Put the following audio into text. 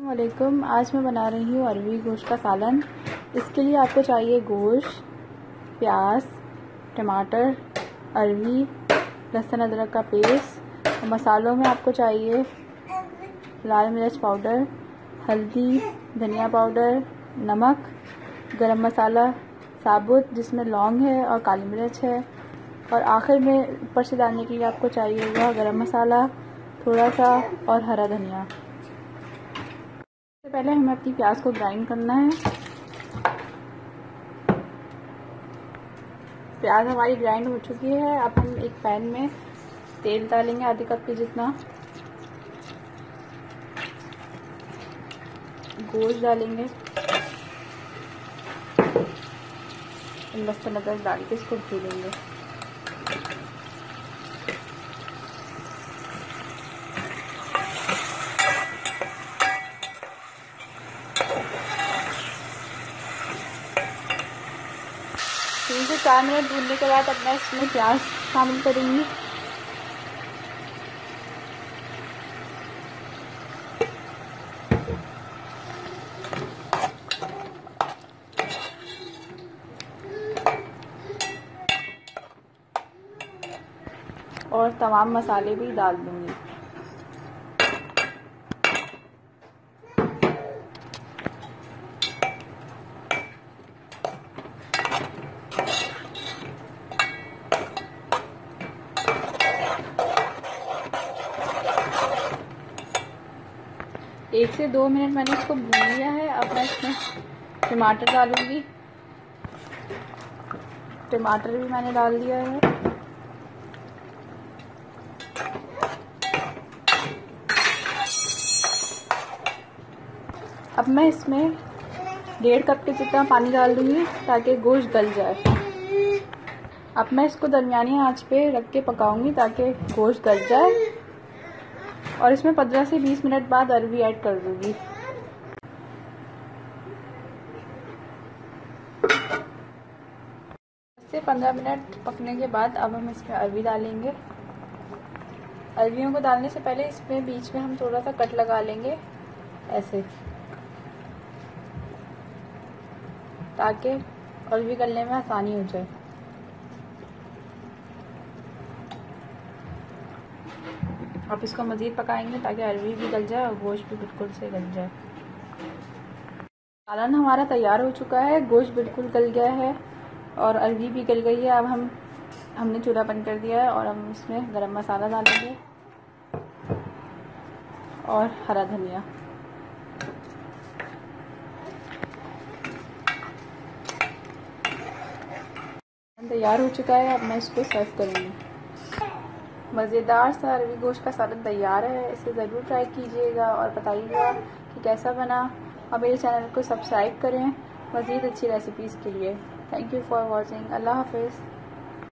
वालेकुम आज मैं बना रही हूँ अरवी गोश्त का सालन। इसके लिए आपको चाहिए गोश्त, प्याज, टमाटर, अरवी, लहसुन अदरक का पेस्ट। मसालों में आपको चाहिए लाल मिर्च पाउडर, हल्दी, धनिया पाउडर, नमक, गरम मसाला, साबुत, जिसमें लौंग है और काली मिर्च है। और आखिर में ऊपर से डालने के लिए आपको चाहिए हुआ गरम मसाला, थोड़ा सा और हरा धनिया। सबसे पहले हमें अपनी प्याज को ग्राइंड करना है। प्याज हमारी ग्राइंड हो चुकी है। अब हम एक पैन में तेल डालेंगे आधे कप के जितना। गोश्त डालेंगे। लहसुन अदरक डाल के इसको भूलेंगे तीन से चार मिनट भूनने के बाद अब मैं इसमें प्याज शामिल करूँगी। और तमाम मसाले भी डाल दूँगी। एक से दो मिनट मैंने इसको भून लिया है। अब मैं इसमें टमाटर डालूँगी। टमाटर भी मैंने डाल दिया है। अब मैं इसमें डेढ़ कप के जितना पानी डाल दूँगी ताकि गोश्त गल जाए। अब मैं इसको दरमियानी आँच पे रख के पकाऊँगी ताकि गोश्त गल जाए। और इसमें 15 से 20 मिनट बाद अरवी ऐड कर दूँगी। से 15 मिनट पकने के बाद अब हम इसमें अरवी डालेंगे। अरवियों को डालने से पहले इसमें बीच में हम थोड़ा सा कट लगा लेंगे, ऐसे। ताकि अरवी गलने में आसानी हो जाए। अब इसको मज़ीद पकाएँगे ताकि अरवी भी गल जाए और गोश्त भी बिल्कुल से गल जाए। सालन हमारा तैयार हो चुका है, गोश्त बिल्कुल गल गया है और अरवी भी गल गई है। अब हम, हमने चूल्हा बंद कर दिया है और हम इसमें गरम मसाला डालेंगे और हरा धनिया। तैयार हो चुका है, अब मैं इसको सर्व करूँगी। मज़ेदार सा रवी गोश्त का सालन तैयार है, इसे ज़रूर ट्राई कीजिएगा और बताइएगा कि कैसा बना। और मेरे चैनल को सब्सक्राइब करें। मज़ीद अच्छी रेसिपीज़ के लिए। थैंक यू फॉर वॉचिंग अल्लाह हाफिज़।